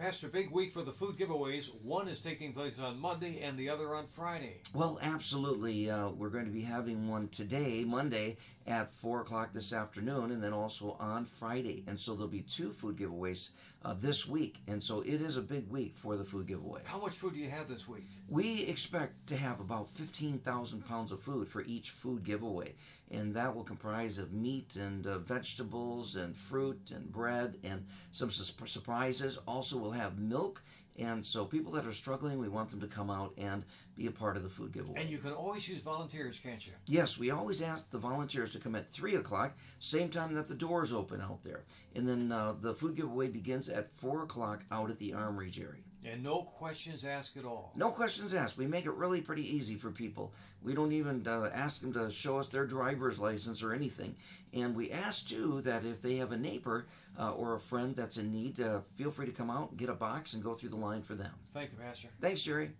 Pastor, big week for the food giveaways. One is taking place on Monday and the other on Friday. Well, absolutely. Uh, we're going to be having one today, Monday, at 4 o'clock this afternoon, and then also on Friday. And so there'll be two food giveaways uh, this week. And so it is a big week for the food giveaway. How much food do you have this week? We expect to have about 15,000 pounds of food for each food giveaway. And that will comprise of meat and uh, vegetables and fruit and bread and some su- surprises. Also, we'll have milk. And so, people that are struggling, we want them to come out and be a part of the food giveaway. And you can always use volunteers, can't you? Yes, we always ask the volunteers to come at 3 o'clock, same time that the doors open out there. And then uh, the food giveaway begins at 4 o'clock out at the Armory, Jerry. And no questions asked at all. No questions asked. We make it really pretty easy for people. We don't even uh, ask them to show us their driver's license or anything. And we ask too that if they have a neighbor uh, or a friend that's in need, uh, feel free to come out, get a box, and go through the line for them. Thank you, Pastor. Thanks, Jerry.